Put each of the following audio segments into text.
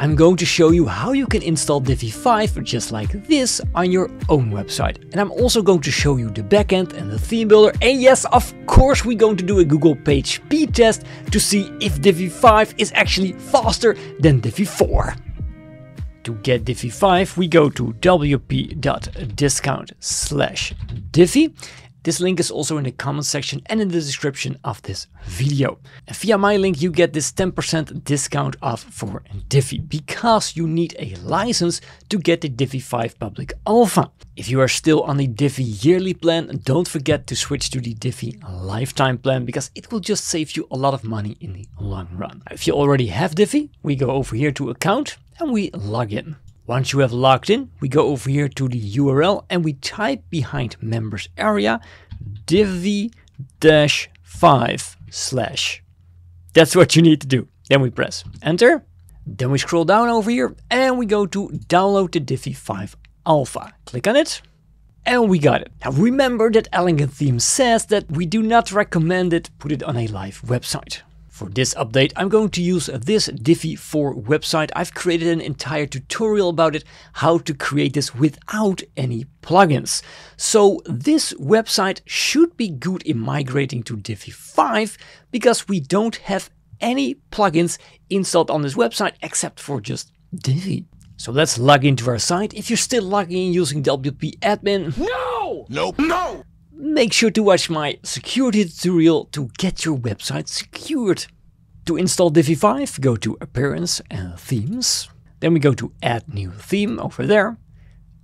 I'm going to show you how you can install Divi 5 just like this on your own website. And I'm also going to show you the backend and the theme builder. And yes, of course, we're going to do a Google Page speed test to see if Divi 5 is actually faster than Divi 4. To get Divi 5, we go to wp.discount slash Divi this link is also in the comment section and in the description of this video. And via my link you get this 10% discount off for Divi because you need a license to get the Divi 5 public alpha. If you are still on the Divi yearly plan, don't forget to switch to the Divi lifetime plan because it will just save you a lot of money in the long run. If you already have Divi, we go over here to account and we log in. Once you have logged in, we go over here to the URL and we type behind members area divi-5 slash. That's what you need to do. Then we press enter. Then we scroll down over here and we go to download the Divi 5 Alpha. Click on it and we got it. Now remember that Elegant Theme says that we do not recommend it, put it on a live website. For this update, I'm going to use this Divi 4 website. I've created an entire tutorial about it, how to create this without any plugins. So this website should be good in migrating to Divi 5 because we don't have any plugins installed on this website except for just Divi. So let's log into our site. If you're still logging in using WP admin, no! Nope, no! Make sure to watch my security tutorial to get your website secured. To install Divi 5, go to Appearance and Themes. Then we go to Add New Theme over there.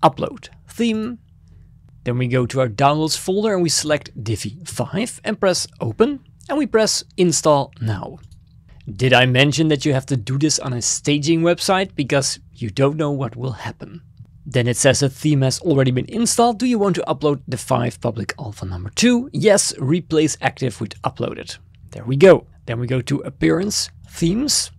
Upload Theme. Then we go to our Downloads folder and we select Divi 5 and press Open. And we press Install Now. Did I mention that you have to do this on a staging website because you don't know what will happen? Then it says a theme has already been installed. Do you want to upload the 5 public alpha number 2? Yes, replace active with uploaded. There we go. Then we go to appearance, themes.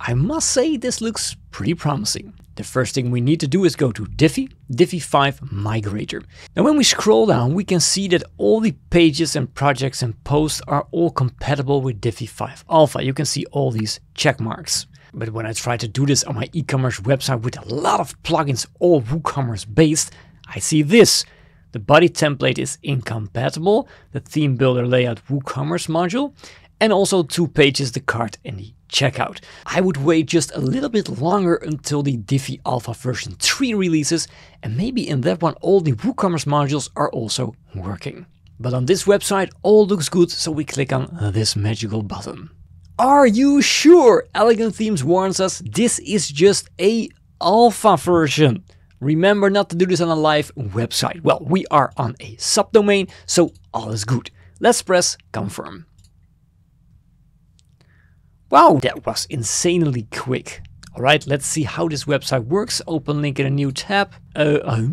I must say this looks pretty promising. The first thing we need to do is go to Divi, Divi 5 Migrator. Now when we scroll down, we can see that all the pages and projects and posts are all compatible with Divi 5 Alpha. You can see all these check marks. But when I try to do this on my e-commerce website with a lot of plugins, all WooCommerce based, I see this. The body template is incompatible, the theme builder layout WooCommerce module, and also two pages, the cart and the checkout. I would wait just a little bit longer until the Divi Alpha version 3 releases, and maybe in that one all the WooCommerce modules are also working. But on this website all looks good, so we click on this magical button. Are you sure? Elegant Themes warns us this is just a alpha version. Remember not to do this on a live website. Well, we are on a subdomain, so all is good. Let's press confirm. Wow, that was insanely quick. Alright, let's see how this website works. Open link in a new tab. Uh, uh,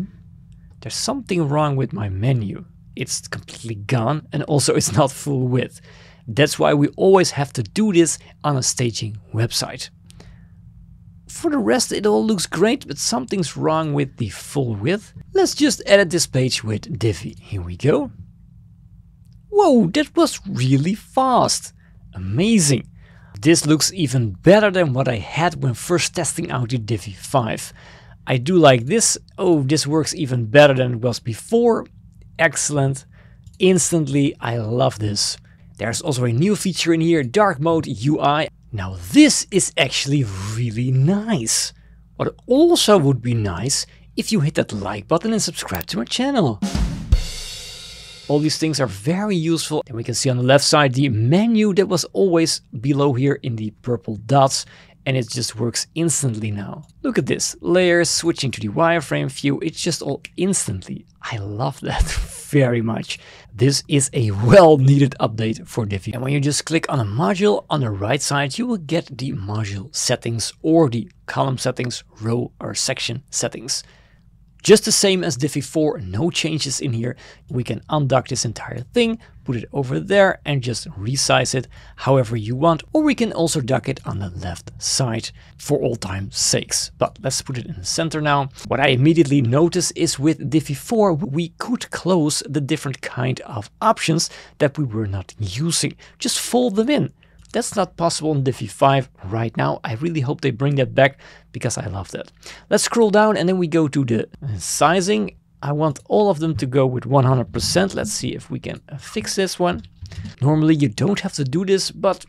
there's something wrong with my menu. It's completely gone and also it's not full width. That's why we always have to do this on a staging website. For the rest it all looks great, but something's wrong with the full width. Let's just edit this page with Divi. Here we go. Whoa, that was really fast. Amazing. This looks even better than what I had when first testing out the Divi 5. I do like this. Oh, this works even better than it was before. Excellent. Instantly, I love this. There's also a new feature in here, Dark Mode UI. Now this is actually really nice. What also would be nice if you hit that like button and subscribe to my channel. All these things are very useful. And we can see on the left side the menu that was always below here in the purple dots and it just works instantly now. Look at this, layers, switching to the wireframe view, it's just all instantly. I love that very much. This is a well-needed update for Divi. And when you just click on a module on the right side, you will get the module settings or the column settings, row or section settings. Just the same as Divi 4, no changes in here. We can undock this entire thing, put it over there and just resize it however you want. Or we can also dock it on the left side for all time's sakes. But let's put it in the center now. What I immediately notice is with Divi 4, we could close the different kind of options that we were not using. Just fold them in. That's not possible in Divi 5 right now. I really hope they bring that back because I love that. Let's scroll down and then we go to the sizing. I want all of them to go with 100%. Let's see if we can fix this one. Normally you don't have to do this, but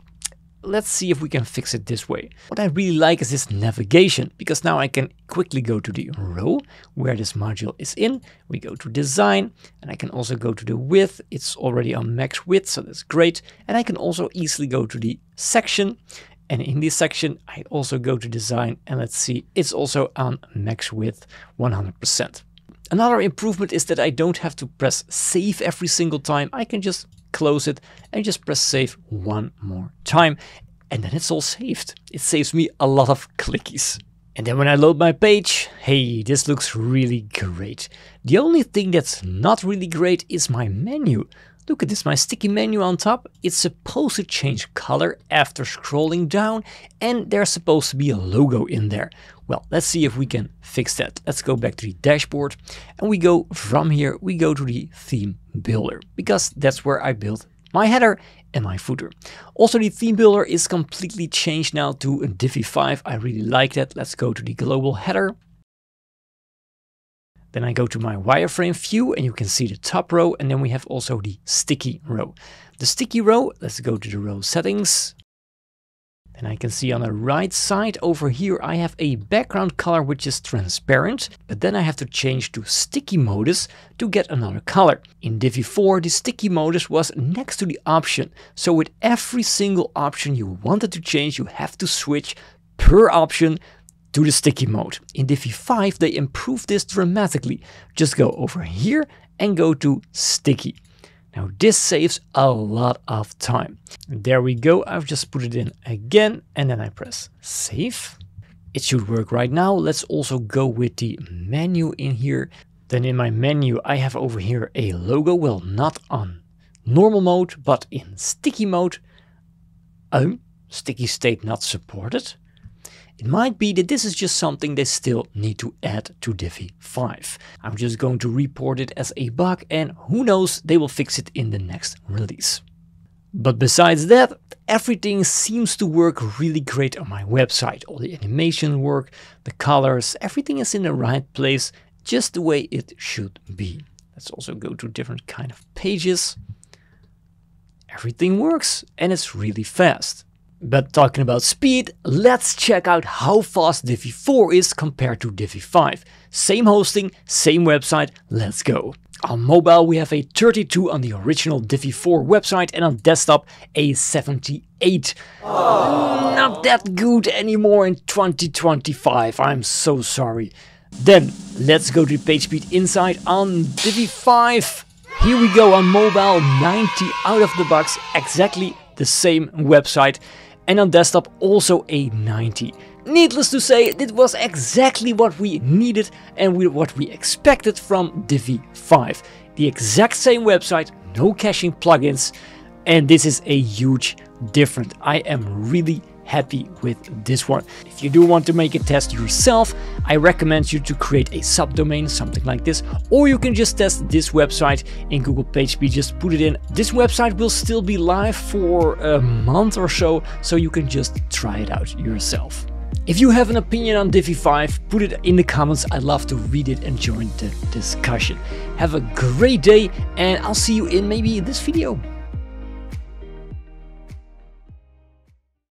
let's see if we can fix it this way. What I really like is this navigation, because now I can quickly go to the row where this module is in. We go to design, and I can also go to the width. It's already on max width, so that's great. And I can also easily go to the section. And in this section, I also go to design, and let's see, it's also on max width 100%. Another improvement is that I don't have to press save every single time. I can just close it and just press save one more time. And then it's all saved. It saves me a lot of clickies. And then when I load my page, hey, this looks really great. The only thing that's not really great is my menu. Look at this, my sticky menu on top. It's supposed to change color after scrolling down and there's supposed to be a logo in there. Well, let's see if we can fix that. Let's go back to the dashboard and we go from here, we go to the theme builder because that's where I built my header and my footer. Also, the theme builder is completely changed now to Divi 5. I really like that. Let's go to the global header. Then I go to my wireframe view and you can see the top row and then we have also the sticky row. The sticky row, let's go to the row settings. And I can see on the right side over here, I have a background color which is transparent, but then I have to change to sticky modus to get another color. In Divi 4, the sticky modus was next to the option. So with every single option you wanted to change, you have to switch per option to the sticky mode. In Divi 5, they improved this dramatically. Just go over here and go to sticky. Now this saves a lot of time. There we go, I've just put it in again and then I press save. It should work right now. Let's also go with the menu in here. Then in my menu I have over here a logo, well not on normal mode but in sticky mode. Oh, sticky state not supported. It might be that this is just something they still need to add to Divi 5. I'm just going to report it as a bug and who knows, they will fix it in the next release. But besides that, everything seems to work really great on my website. All the animation work, the colors, everything is in the right place, just the way it should be. Let's also go to different kind of pages. Everything works and it's really fast. But talking about speed, let's check out how fast Divi 4 is compared to Divi 5. Same hosting, same website, let's go. On mobile we have a 32 on the original Divi 4 website and on desktop a 78. Aww. Not that good anymore in 2025, I'm so sorry. Then let's go to PageSpeed Insight on Divi 5. Here we go on mobile, 90 out of the box, exactly the same website and on desktop also a 90. Needless to say, it was exactly what we needed and what we expected from Divi 5. The exact same website, no caching plugins, and this is a huge difference. I am really happy with this one. If you do want to make a test yourself, I recommend you to create a subdomain, something like this, or you can just test this website in Google PageSpeed, just put it in. This website will still be live for a month or so, so you can just try it out yourself. If you have an opinion on Divi 5, put it in the comments. I'd love to read it and join the discussion. Have a great day and I'll see you in maybe this video.